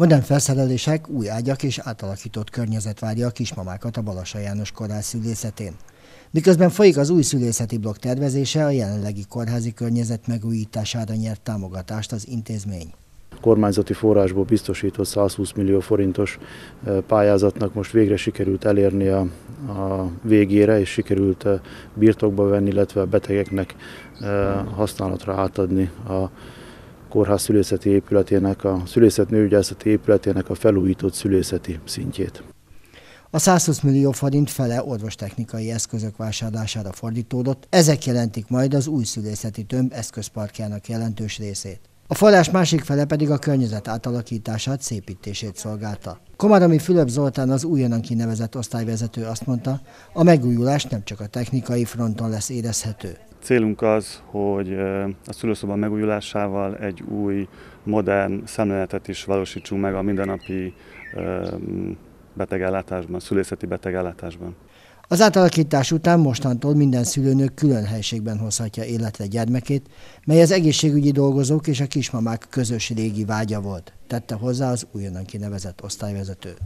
Modern felszerelések, új ágyak és átalakított környezet várja a kismamákat a Balassa János kórház szülészetén. Miközben folyik az új szülészeti blokk tervezése, a jelenlegi kórházi környezet megújítására nyert támogatást az intézmény kormányzati forrásból biztosított 120 millió forintos pályázatnak most végre sikerült elérni a, a végére, és sikerült birtokba venni, illetve a betegeknek használatra átadni a kórház szülészeti épületének, a szülészetnőügyászati épületének a felújított szülészeti szintjét. A 120 millió forint fele orvostechnikai eszközök vásárlására fordítódott, ezek jelentik majd az új szülészeti tömb eszközparkjának jelentős részét. A forrás másik fele pedig a környezet átalakítását, szépítését szolgálta. Komarami Fülöp Zoltán az újonnan kinevezett osztályvezető azt mondta, a megújulás nem csak a technikai fronton lesz érezhető. Célunk az, hogy a szülőszoba megújulásával egy új, modern szemléletet is valósítsunk meg a mindennapi betegellátásban, szülészeti betegellátásban. Az átalakítás után mostantól minden szülőnök külön helységben hozhatja életre gyermekét, mely az egészségügyi dolgozók és a kismamák közös régi vágya volt, tette hozzá az újonnan kinevezett osztályvezető.